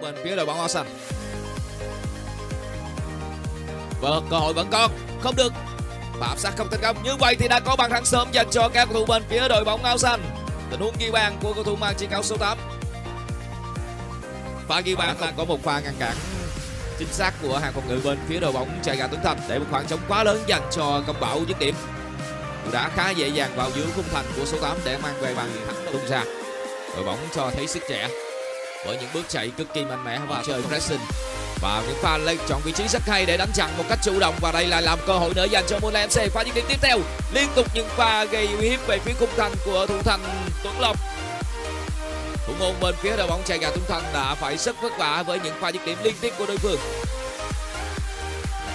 bên phía đội bóng áo xanh và cơ hội vẫn còn không được. Phạm sát không thành công. Như vậy thì đã có bàn thắng sớm dành cho các cầu thủ bên phía đội bóng áo xanh tình huống ghi bàn của cầu thủ mang chiếc áo số 8 pha ghi bàn không có một pha ngăn cản chính xác của hàng phòng ngự bên phía đội bóng chạy gà Tuấn Thành để một khoảng trống quá lớn dành cho công bảo dứt điểm. Đã khá dễ dàng vào giữa khung thành của số 8 để mang về bàn thắng tung ra. Đội bóng cho thấy sức trẻ với những bước chạy cực kỳ mạnh mẽ và chơi pressing. Và những pha lên chọn vị trí rất hay để đánh chặn một cách chủ động và đây là làm cơ hội nữa dành cho Moonlight MC pha những điểm tiếp theo. Liên tục những pha gây uy hiếp về phía khung thành của thủ thành Tuấn Lộc. Thủ môn bên phía đội bóng chạy gà Tuấn Thành đã phải rất vất vả với những pha dứt điểm liên tiếp của đối phương.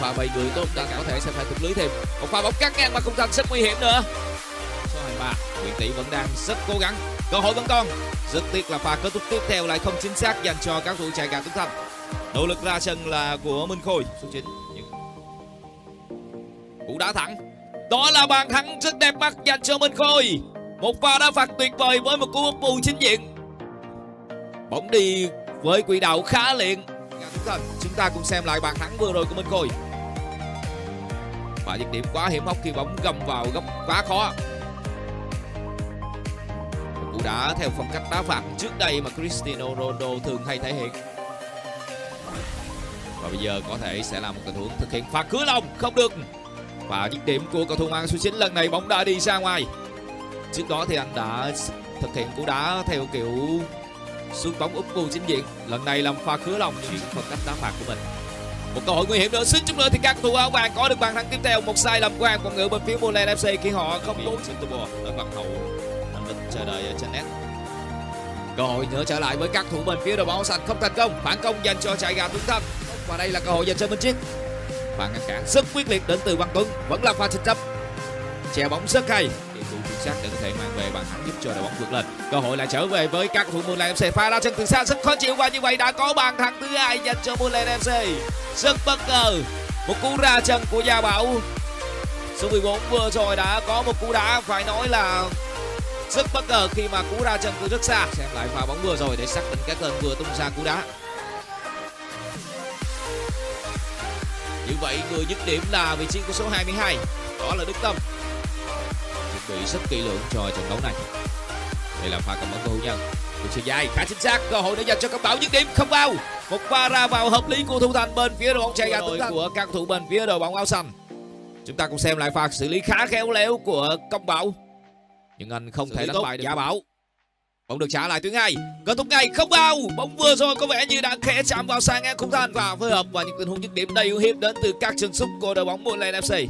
Pha bảy người tốt đang có thể sẽ phải thủng lưới thêm. Một pha bóng cắt ngang mà khung thành rất nguy hiểm nữa và Nguyễn Tỷ vẫn đang rất cố gắng. Cơ hội vẫn còn. Rất tiếc là pha kết thúc tiếp theo lại không chính xác dành cho các thủ chạy gà Tuấn Thành nỗ lực ra sân là của Minh Khôi. Số 9 cú đá thẳng. Đó là bàn thắng rất đẹp mắt dành cho Minh Khôi. Một pha đá phạt tuyệt vời với một cú bù chính diện. Bóng đi với quỹ đạo khá liền chúng ta cùng xem lại bàn thắng vừa rồi của Minh Khôi. Và dứt điểm quá hiểm hóc khi bóng gầm vào góc quá khó đá theo phong cách đá phạt trước đây mà Cristiano Ronaldo thường hay thể hiện. Và bây giờ có thể sẽ là một tình huống thực hiện phạt cửa lòng không được. Và dứt điểm của cầu thủ mang số 9 lần này bóng đã đi ra ngoài. Trước đó thì anh đã thực hiện cú đá theo kiểu xuống bóng úp bù chính diện. Lần này làm pha khứa lòng chuyển phần cách đá phạt của mình. Một cơ hội nguy hiểm nữa suýt chút nữa thì các thủ áo vàng có được bàn thắng tiếp theo. Một sai lầm của hàng phòng ngự bên phía Moreland FC khi họ không tốt sự tua ở mặt hậu chờ đợi ờ, ở trên nét. Cơ hội nữa trở lại với các thủ bên phía đội bóng xanh. Không thành công, phản công dành cho chạy gà Tuấn thân và đây là cơ hội dành cho Minh Chiết và ngăn cản rất quyết liệt đến từ Văn Tuấn. Vẫn là pha tranh chấp chèo bóng rất hay. Điểm đủ chính xác để có thể mang về bàn thắng giúp cho đội bóng vượt lên. Cơ hội lại trở về với các thủ môn Lan FC pha ra chân từ xa, rất khó chịu. Và như vậy đã có bàn thắng thứ hai dành cho Moonlight FC rất bất ngờ. Một cú ra chân của Gia Bảo. Số 14 vừa rồi đã có một cú đá. Phải nói là rất bất ngờ khi mà cú ra chân từ rất xa. Xem lại pha bóng vừa rồi để xác định cái tên vừa tung ra cú đá. Như vậy người dứt điểm là vị trí của số 22 đó là Đức Tâm. Chuẩn bị rất kỹ lưỡng cho trận đấu này. Đây là pha cầm bóng của hữu nhân. Một chiều dài khá chính xác. Cơ hội để dành cho công bảo. Dứt điểm không vào một pha ra vào hợp lý của thủ thành bên phía đội bóng chạy gà của các thủ bên phía đội bóng áo xanh. Chúng ta cùng xem lại pha xử lý khá khéo léo của công bảo nhưng anh không xử thể đánh bại được giả bảo bóng được trả lại tuyến hai kết thúc ngay không vào bóng vừa rồi có vẻ như đã khẽ chạm vào sang ngang khung thành và phối hợp và những tình huống dứt điểm đầy uy hiếp đến từ các chân sút của đội bóng Moonlight FC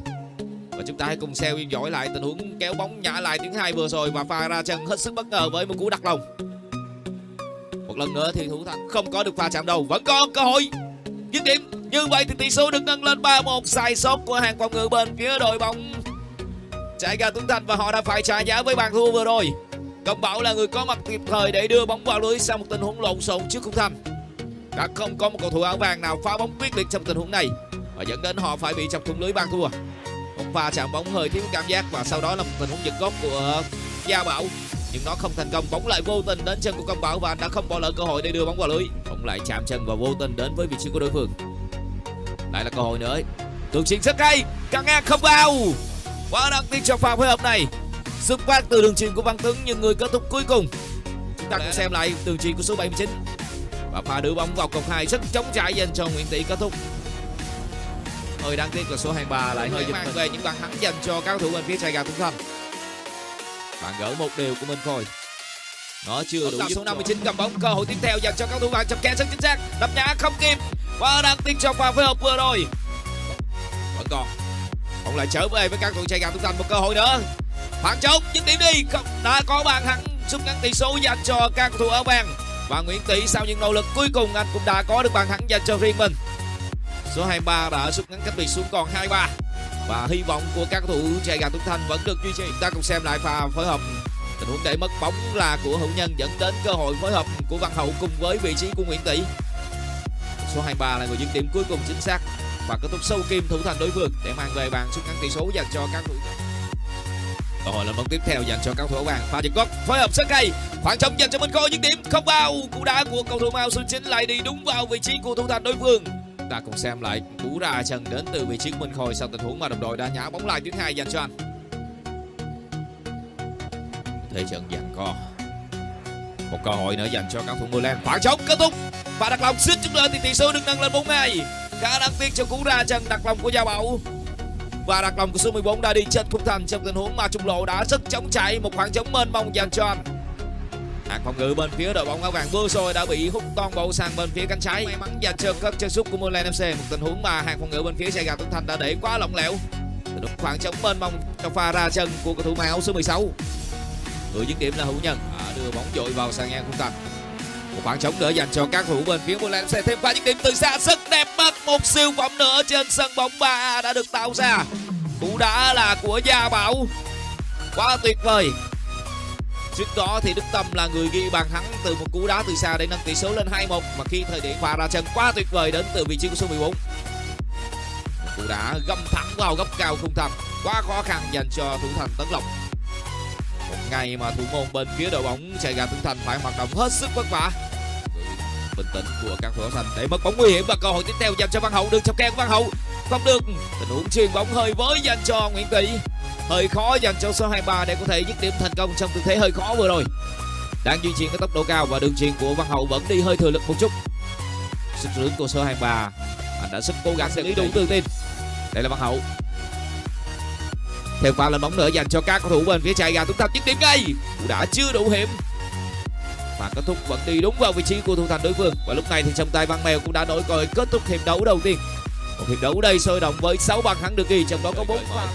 và chúng ta hãy cùng xem dõi lại tình huống kéo bóng nhả lại tuyến hai vừa rồi và pha ra chân hết sức bất ngờ với một cú đặt lòng. Một lần nữa thì thủ thành không có được pha chạm đầu vẫn còn cơ hội. Dứt điểm như vậy thì tỷ số được nâng lên 3-1 sai sót của hàng phòng ngự bên phía đội bóng Trái gà Tuấn Thành và họ đã phải trả giá với bàn thua vừa rồi. Công Bảo là người có mặt kịp thời để đưa bóng vào lưới sau một tình huống lộn xộn trước khung thành. Đã không có một cầu thủ áo vàng nào phá bóng quyết liệt trong tình huống này. Và dẫn đến họ phải bị chọc thủng lưới bàn thua. Một pha chạm bóng hơi thiếu cảm giác và sau đó là một tình huống giật góc của Gia Bảo. Nhưng nó không thành công, bóng lại vô tình đến chân của Công Bảo và anh đã không bỏ lỡ cơ hội để đưa bóng vào lưới. Bóng lại chạm chân và vô tình đến với vị trí của đối phương. Lại là cơ hội nữa. Tường truyền rất hay, căng ngang không vào quá đáng tiếc cho pha phối hợp này. Xuất phát từ đường truyền của Văn Tuấn nhưng người kết thúc cuối cùng. Chúng ta cùng xem lại đường truyền của số 79 và pha đưa bóng vào cột hai rất chống chạy dành cho Nguyễn Tỷ kết thúc. Hơi đáng tiếc là số 23 lại hơi giật mình về những bàn thắng dành cho các thủ bên phía Sài Gòn Tuấn Thanh bàn gỡ một điều của mình thôi. Nó chưa đủ số 59 cầm bóng cơ hội tiếp theo dành cho các thủ vàng chập khe rất chính xác. Đập nhã không kịp. Và đáng tiếc cho pha phối hợp vừa rồi. Vẫn còn không lại trở về với các thủ Sài Gòn tung Thanh một cơ hội nữa. Phản chống dứt điểm đi. Không, đã có bàn thắng. Rút ngắn tỷ số dành cho các thủ áo vàng. Và Nguyễn Tỷ sau những nỗ lực cuối cùng, anh cũng đã có được bàn thắng dành cho riêng mình. Số 23 đã rút ngắn cách biệt xuống còn 23 và hy vọng của các thủ chạy gà Tuấn Thanh vẫn được duy trì. Ta cùng xem lại pha phối hợp. Tình huống để mất bóng là của hữu nhân dẫn đến cơ hội phối hợp của Văn Hậu cùng với vị trí của Nguyễn Tỷ. Số 23 là người dứt điểm cuối cùng chính xác và kết thúc sâu kim thủ thành đối phương để mang về bàn rút ngắn tỷ số dành cho các thủ. Cơ hội lần bóng tiếp theo dành cho các thủ vàng pha giật góc phối hợp rất hay. Khoảng trống dành cho Minh Khôi, những điểm không bao. cú đá của cầu thủ Mao Xuân Chính lại đi đúng vào vị trí của thủ thành đối phương. Ta cùng xem lại cú ra chân đến từ vị trí của Minh Khôi sau tình huống mà đồng đội đã nhả bóng lại tuyến hai dành cho anh. Thế trận dàn co. Một cơ hội nữa dành cho các thủ mưa lan khoảng trống kết thúc. Và đặt lòng xích chúng lên thì tỷ số được nâng lên 4-2 khá đáng tiếc cho cú ra chân đặt lòng của Gia Bảo. Và đặt lòng của số 14 đã đi chết khung thành trong tình huống mà trung lộ đã rất chống chạy một khoảng trống mênh mông dành cho anh. Hàng phòng ngự bên phía đội bóng áo vàng vừa rồi đã bị hút toàn bộ sang bên phía cánh trái. May mắn dành cho các chân sút của Moreland FC một tình huống mà hàng phòng ngự bên phía sài gòn tuấn thành đã để quá lỏng lẻo. Đúng khoảng trống mênh mông trong pha ra chân của cầu thủ màu áo số 16 người dứt điểm là hữu nhân à, đưa bóng dội vào sàn ngang khung thành khoảng trống nữa dành cho các thủ bên phía Moreland sẽ thêm pha những điểm từ xa rất đẹp mắt một siêu phẩm nữa trên sân bóng ba đã được tạo ra cú đá là của gia bảo quá tuyệt vời Trước đó thì Đức Tâm là người ghi bàn thắng từ một cú đá từ xa để nâng tỷ số lên 2-1 mà khi thời điểm pha ra chân quá tuyệt vời đến từ vị trí của số 14. Cú đá găm thẳng vào góc cao khung thành, quá khó khăn dành cho thủ thành Tấn Lộc. Một ngày mà thủ môn bên phía đội bóng chạy gà Tấn Thành phải hoạt động hết sức vất vả. Bình tĩnh của các thủ xanh để mất bóng nguy hiểm và cơ hội tiếp theo dành cho Văn Hậu. Được trong kèo Văn Hậu. Không được. Tình huống chuyền bóng hơi với dành cho Nguyễn tỷ hơi khó dành cho số 23 để có thể dứt điểm thành công trong tư thế hơi khó vừa rồi. Đang di chuyển với tốc độ cao và đường chuyền của Văn Hậu vẫn đi hơi thừa lực một chút. Sức trưởng của số 23 anh đã rất cố gắng xử lý đủ tự tin đây là Văn Hậu. Thêm pha lên bóng nữa dành cho các cầu thủ bên phía chạy gà chúng ta dứt điểm ngay. Đã chưa đủ hiểm và kết thúc vẫn đi đúng vào vị trí của thủ thành đối phương. Và lúc này thì trong tay băng mèo cũng đã nổi còi kết thúc hiệp đấu đầu tiên. Một hiệp đấu đây sôi động với 6 bàn thắng được ghi, trong đó có 4 pha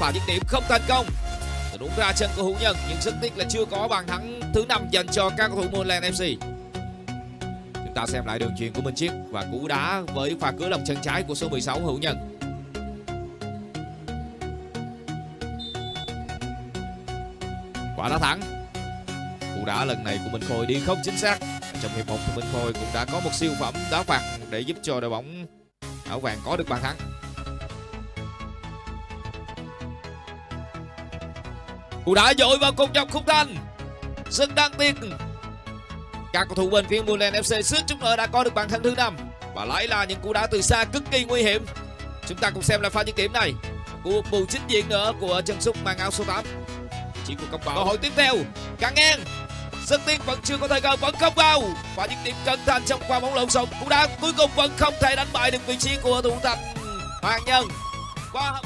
pha dứt điểm không thành công. Đúng ra chân của hữu nhân, nhưng rất tiếc là chưa có bàn thắng thứ năm dành cho các cầu thủ Moreland FC chúng ta xem lại đường chuyền của Minh Chiết và cú đá với pha cửa lòng chân trái của số 16 hữu nhân. Quả đá thắng cú đá lần này của Minh Khôi đi không chính xác. Trong hiệp 1 thì Minh Khôi cũng đã có một siêu phẩm đá phạt để giúp cho đội bóng áo vàng có được bàn thắng. Cú đá dội vào cột dọc khung thành. Rất đáng tiếc các cầu thủ bên phía Moreland FC xước chút nữa đã có được bàn thắng thứ năm. Và lại là những cú đá từ xa cực kỳ nguy hiểm. Chúng ta cùng xem lại pha dứt điểm này. Của bù chính diện nữa của Trần Súc mang áo số 8 chỉ của công bảo cơ hội tiếp theo. Căng ngang rất tiếc vẫn chưa có thời cơ vẫn không vào. Và những điểm cẩn thận trong qua bóng lộn xộn cũng đã cuối cùng vẫn không thể đánh bại được vị trí của thủ thành ừ, Hoàng Nhân. Qua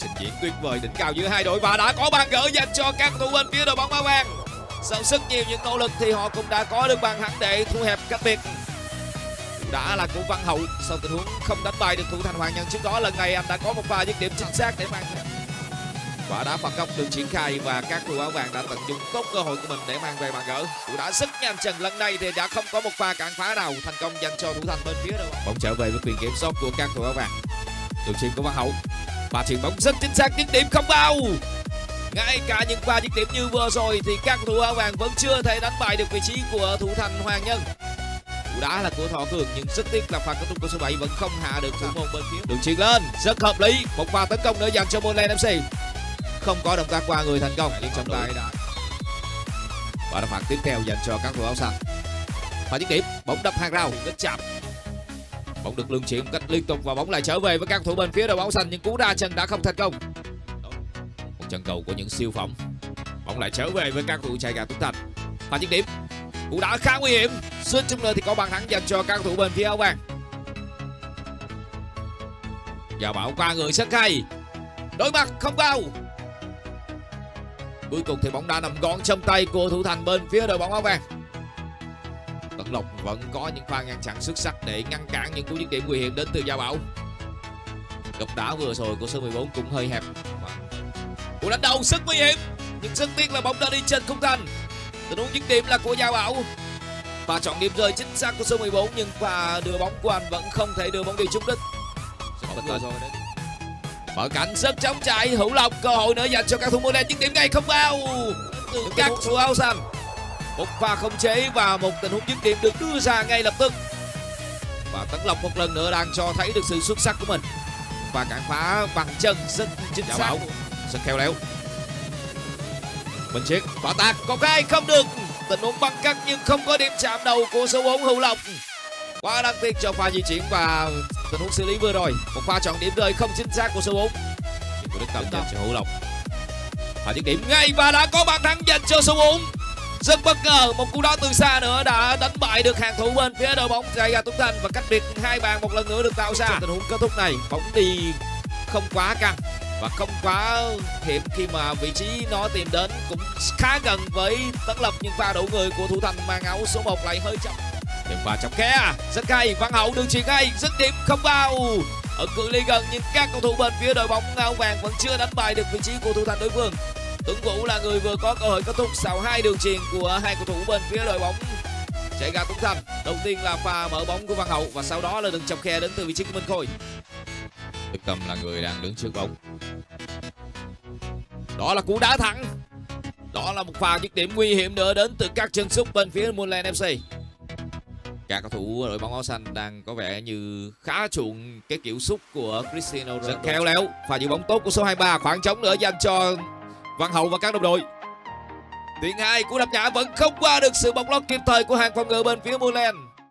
trình diễn tuyệt vời đỉnh cao giữa hai đội và đã có bàn gỡ dành cho các thủ bên phía đội bóng áo vàng. Sau rất nhiều những nỗ lực thì họ cũng đã có được bàn thắng để thu hẹp cách biệt. Đã là của Văn Hậu sau tình huống không đánh bại được thủ thành Hoàng Nhân. Trước đó lần này anh đã có một vài dứt điểm chính xác để mang quả đá phạt góc được triển khai và các thủ áo vàng đã tận dụng tốt cơ hội của mình để mang về bàn gỡ. Cú đã rất nhanh chân lần này thì đã không có một pha cản phá nào, thành công dành cho thủ thành bên phía đâu bóng. Trở về với quyền kiểm soát của các thủ áo vàng. Đường chuyền của Văn Hậu. Và chuyền bóng rất chính xác, dứt điểm không bao. Ngay cả những pha dứt điểm như vừa rồi thì các thủ áo vàng vẫn chưa thể đánh bại được vị trí của thủ thành Hoàng Nhân. Cú đá là của Thọ Cường, nhưng rất tiếc là pha kết thúc của số 7 vẫn không hạ được thủ môn bên phía. Đường chuyền lên, rất hợp lý. Một pha tấn công nữa dành cho Moreland FC không có động tác qua người thành công. Nhưng trọng tài đã. Và đá phạt tiếp theo dành cho các thủ áo xanh và dứt điểm bóng đập hàng rào. Rất chạm bóng được luân chuyển cách liên tục và bóng lại trở về với các thủ bên phía đội bóng xanh. Nhưng cú đá chân đã không thành công. Một chân cầu của những siêu phẩm. Bóng lại trở về với các thủ chạy gà tuấn thành. Và dứt điểm. Cú đá khá nguy hiểm. Suýt chút nữa thì có bàn thắng dành cho các thủ bên phía áo vàng. Và bảo qua người rất hay đối mặt không vào cuối cùng thì bóng đã nằm gọn trong tay của thủ thành bên phía đội bóng áo vàng. Tấn lộc vẫn có những pha ngăn chặn xuất sắc để ngăn cản những cú dứt điểm nguy hiểm đến từ gia bảo. Góc đá vừa rồi của số 14 cũng hơi hẹp. Cú đánh đầu rất nguy hiểm nhưng rất tiếc là bóng đã đi trên khung thành. Tình huống dứt điểm là của gia bảo. Và chọn điểm rơi chính xác của số 14 nhưng pha đưa bóng của anh vẫn không thể đưa bóng đi trúng đích. Ngờ rồi đấy mở cạnh rất chống chạy. Hữu lộc cơ hội nữa dành cho các thủ môn đen dứt điểm ngay không vào. Từ các thủ áo xanh. Một pha không chế và một tình huống dứt điểm được đưa ra ngay lập tức. Và tấn lộc một lần nữa đang cho thấy được sự xuất sắc của mình. Và cản phá bằng chân rất chính xác. rất khéo léo. Minh Chiết quả tạc còn khai không được. Tình huống băng cắt nhưng không có điểm chạm đầu của số 4 Hữu Lộc. Quá đáng tiếc cho pha di chuyển và tình huống xử lý vừa rồi. Một pha chọn điểm rơi không chính xác của số 4 nhưng của Đức Tâm dành cho Hữu Lộc. Pha dứt điểm ngay và đã có bàn thắng dành cho số 4 rất bất ngờ một cú đá từ xa nữa đã đánh bại được hàng thủ bên phía đội bóng ra Tuấn Thành và cách biệt hai bàn một lần nữa được tạo ra. Trong tình huống kết thúc này bóng đi không quá căng. Và không quá hiểm khi mà vị trí nó tìm đến cũng khá gần với tấn lập nhưng pha đổ người của thủ thành mang áo số 1 lại hơi chậm đường pha chọc khe à? rất hay văn hậu đường chuyền hay dứt điểm không vào ở cự ly gần nhưng các cầu thủ bên phía đội bóng áo vàng vẫn chưa đánh bại được vị trí của thủ thành đối phương. Tuấn Vũ là người vừa có cơ hội kết thúc sau hai đường chuyền của hai cầu thủ bên phía đội bóng. Chạy ra Tuấn Thành đầu tiên là pha mở bóng của Văn Hậu và sau đó là đường chọc khe đến từ vị trí của Minh Khôi. Đức Tâm là người đang đứng trước bóng. Đó là cú đá thẳng. Đó là một pha dứt điểm nguy hiểm nữa đến từ các chân sút bên phía Moonland FC các cầu thủ đội bóng áo xanh đang có vẻ như khá chuộng cái kiểu sút của Cristiano Ronaldo. rất khéo léo pha giữ bóng tốt của số 23 khoảng trống nữa dành cho Văn Hậu và các đồng đội Tuyến hai cú đập nhã vẫn không qua được sự bóng lót kịp thời của hàng phòng ngự bên phía Moonland